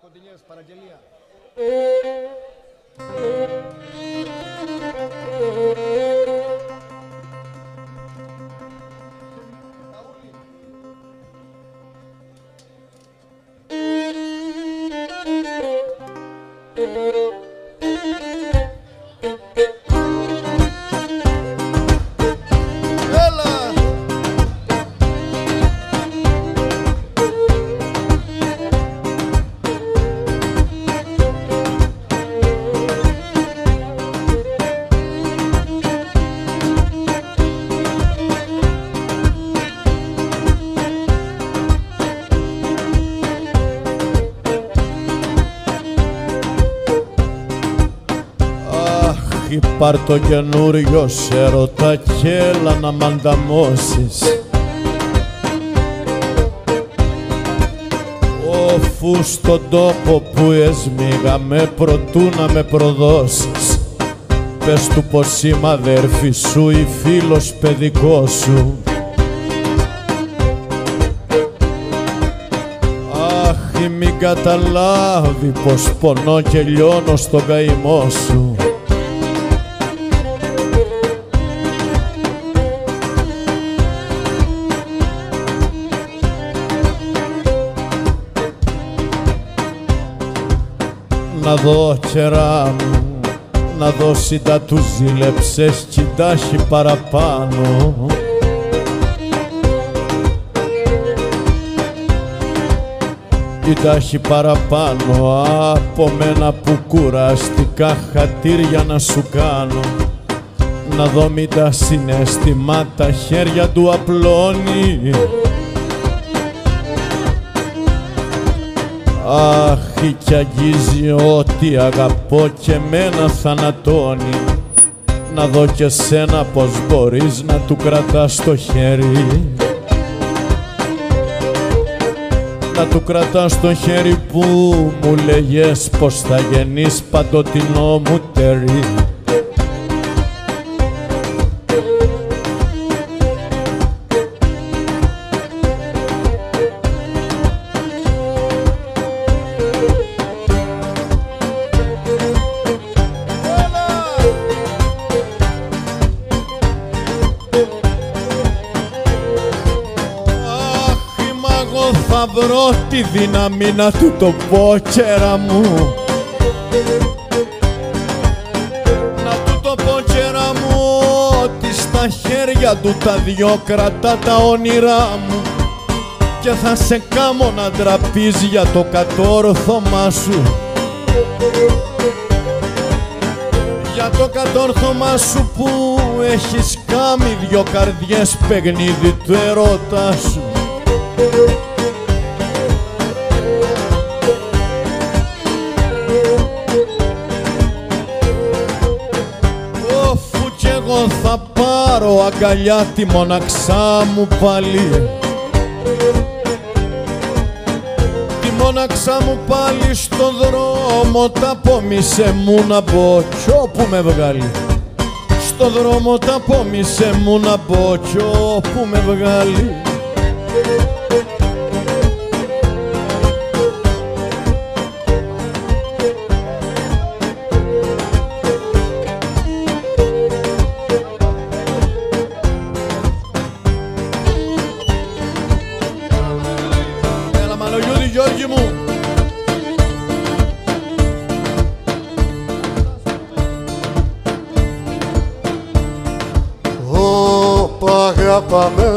continuidades para Yelia. Eh, eh. Πάρ το καινούριο σε ρωτά κι έλα να μ' ανταμώσεις. Όφου στον τόπο που εσμίγαμε προτού να με προδώσεις. Πες του πως είμαι αδέρφη σου ή φίλος παιδικό σου. Αχ, μην καταλάβει πως πονώ και λιώνω στον καημό σου Να δω κερά μου, να δώσει τα του ζήλεψες κι τα έχει παραπάνω. Κοίτα έχει παραπάνω από μένα που κουραστικά χατήρια να σου κάνω. Να δω μη τα συναισθημά τα χέρια του απλώνει Αχ, κι αγγίζει ό,τι αγαπώ και μένα θανατώνει. Να δω και σένα πως μπορείς να του κρατάς το χέρι. Να του κρατάς το χέρι που μου λέγες πως θα γεννείς παντοτινό μου τέρι τη δύναμη να του το πω κέρα μου. Να του το πω κέρα μου ότι στα χέρια του τα δυο κρατά τα όνειρά μου. Και θα σε κάμω να ντραπείς για το κατόρθωμά σου. Για το κατόρθωμά σου που έχεις κάνει δυο καρδιές παιχνίδι του ερώτα σου πάρω αγκαλιά τη μοναξά μου πάλι. Τη μοναξά μου πάλι στο δρόμο τα πόμισε μου να πω κι όπου με βγάλει. Στο δρόμο τα πόμισε μου να πω κι όπου με βγάλει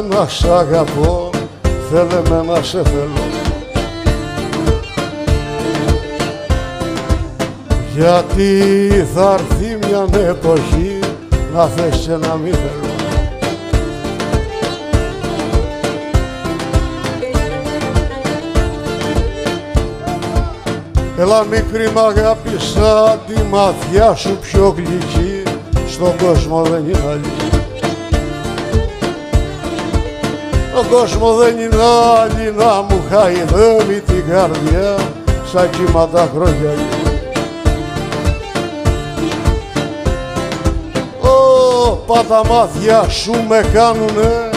αγαπάμε να σ' αγαπώ Θέλε με να σε θέλω. Γιατί θα έρθει μια εποχή Να θες και να μη θέλω. Έλα μικρή μ' αγάπη σαν τη μάτια σου πιο γλυκή Στον κόσμο δεν είναι άλλη κόσμο δεν είναι άλλη να μου χαϊδεύει την καρδιά σαν κύματα χρόνια. Ω, πα τα μάτια σου με κάνουνε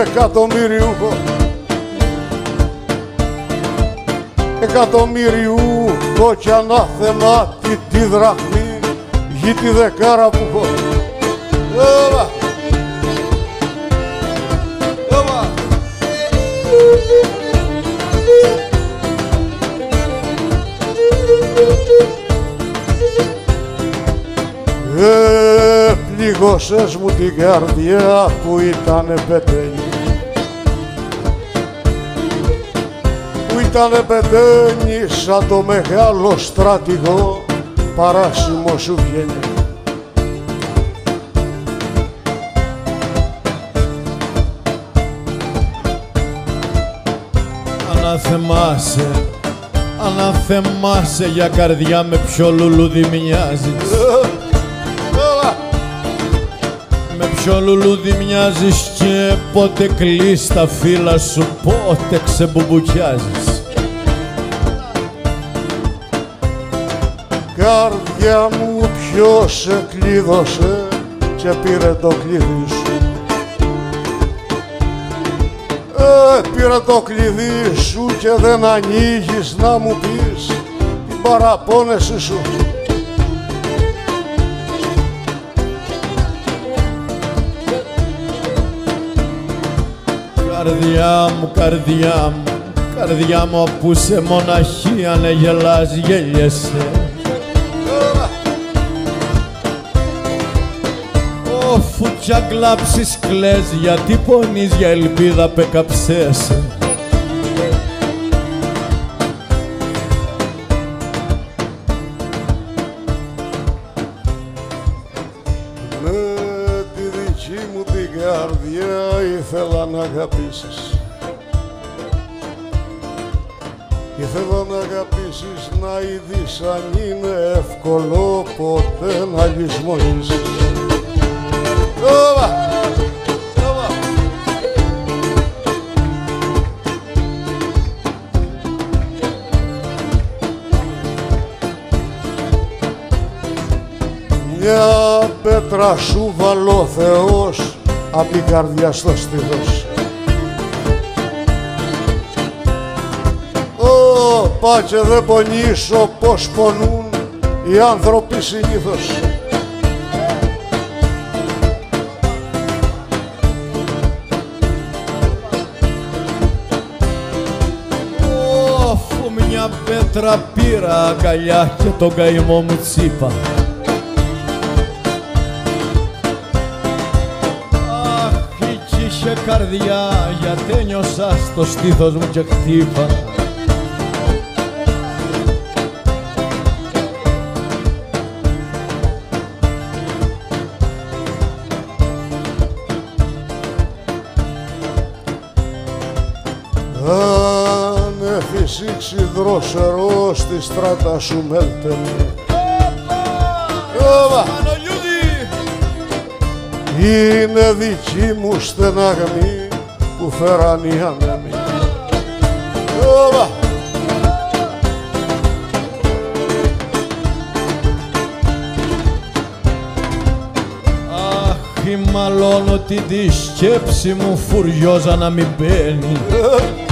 εκατομμυριούχο. Εκατομμύριου το κι ανάθεμα τη, τη δραχμή γη τη δεκάρα που έχω Ε, πληγώσες μου την καρδιά που ήτανε πετένη που ήτανε πετένη σαν το μεγάλο στρατηγό παράσημο σου βγαίνει. Αναθεμάσαι, αναθεμάσαι για καρδιά με ποιο λουλούδι μοιάζεις ποιο λουλούδι μοιάζεις και πότε κλείς τα φύλλα σου, πότε ξεμπουμπουκιάζεις. Καρδιά μου ποιος σε κλείδωσε και πήρε το κλειδί σου. Ε, πήρε το κλειδί σου και δεν ανοίγεις να μου πεις την παραπόνεση σου Καρδιά μου, καρδιά μου, καρδιά μου που σε μοναχία να γελάς γέλιεσαι. Όφου κι αν κλάψεις κλαις γιατί πονείς για ελπίδα πεκαψέσαι ήθελα να αγαπήσεις Ήθελα να αγαπήσεις να ειδείς αν είναι εύκολο ποτέ να λησμονήσεις Ωπα! Ωπα! Μια πέτρα σου βάλω Θεός απ' την καρδιά στο στήθος. Πάτσε δεν πονήσω πως πονούν οι άνθρωποι συνήθως. Όφου μια πέτρα πήρα αγκαλιά και τον καημό μου τσίπα Αχ, κι είχε καρδιά γιατί ένιωσα στο στήθος μου και χτύπα εφησίξει δρόσερο στη στράτα σου μέλτεμι. Ωπα! Παναγιώτη! Είναι δική μου στεναγμή που φέραν οι άνεμοι. Ωπα! Αχ, μαλώνω την τη σκέψη μου φουριόζα να μην μπαίνει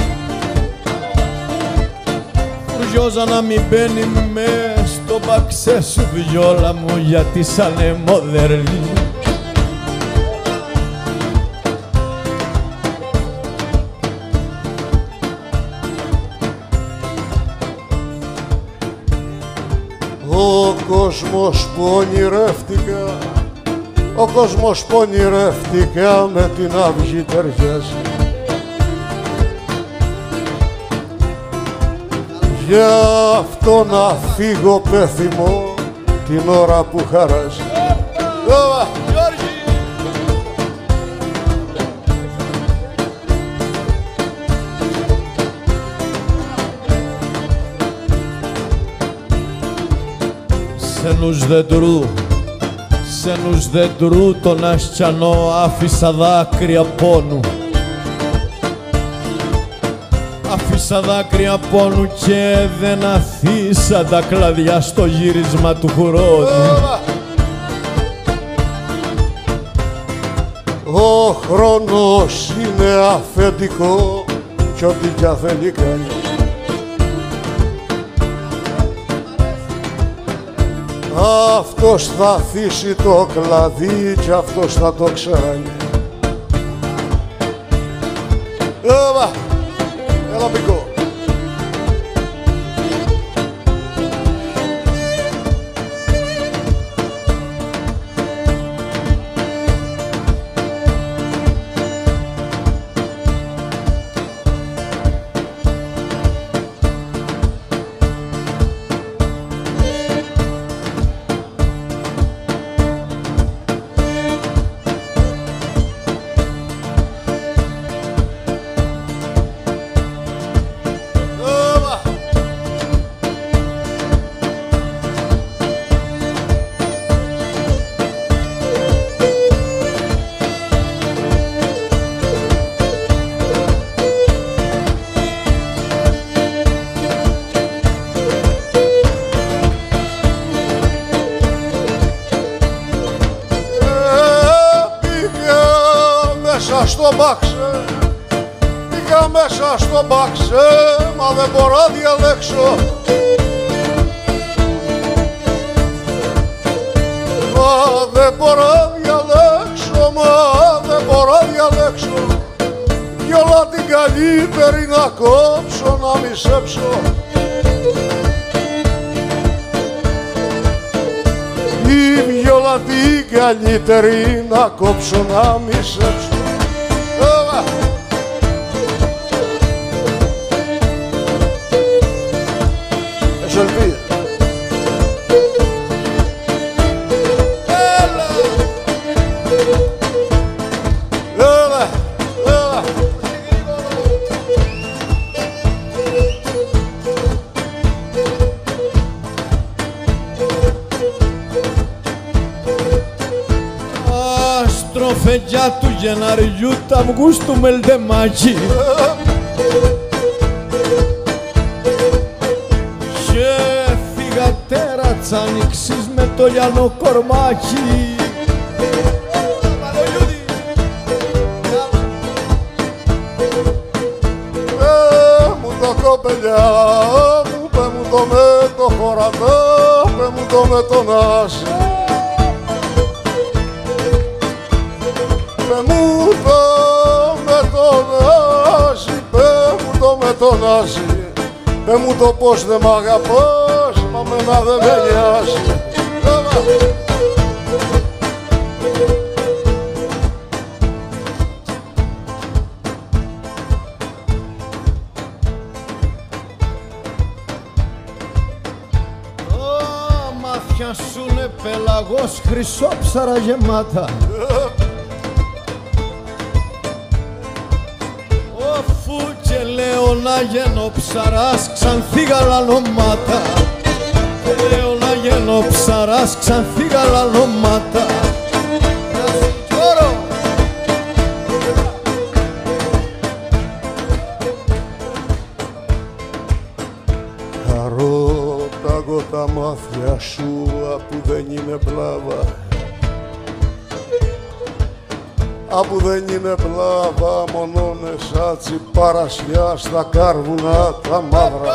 Φουριόζα να μην μπαίνει με στο μπαξέ σου βιόλα μου γιατί σαν μοδερνή Ο κόσμος που ονειρεύτηκα Ο κόσμος που ονειρεύτηκα με την αυγή ταιριάζει Γι' αυτό να φύγω πέθυμο την ώρα που χαράζει Ωπα! Σε νους δεντρού, σε νους δεντρού τον αστιανό άφησα δάκρυα πόνου Έδωσα δάκρυα πόνου και δεν αφήσα τα κλαδιά στο γύρισμα του χρόνου. Ο χρόνος είναι αφεντικό κι ό,τι κι κανείς. Αυτός θα αφήσει το κλαδί κι αυτός θα το ξανεί. Έλα, στο μπάξε Πήγα μέσα στο μπάξε μα δεν μπορώ να διαλέξω. Μα δεν μπορώ να διαλέξω, μα δεν μπορώ να διαλέξω. Κι όλα την καλύτερη να κόψω, να μισέψω Η βιόλα την καλύτερη να κόψω να μισέψω Έχεις ελπίδα. Έλα, έλα. Αστροφεγιά του Γεναριού τα θυγατέρα της άνοιξης με το λιανό κορμάκι Ε, μου το κοπελιά μου, πέ μου το με το χωρατό, πέ μου το με το νάσι. Πέ μου το με το νάσι, πέ μου το με το νάσι. Πέ μου το πως δεν μ' αγαπάς, μα μένα δεν με νοιάζει. Έλα. Τα μάτια σου είναι πελαγός χρυσόψαρα γεμάτα Αφού και λέω να γίνω ψαράς ξανθή γαλανομάτα Και λέω να γίνω ψαράς ξανθή γαλανομάτα Γιώργο! Χαρόταγω τα μάτια σου που δεν είναι πλάβα. Απού δεν είναι πλάβα μονώνε σάτσι παρασιά στα κάρβουνα τα μαύρα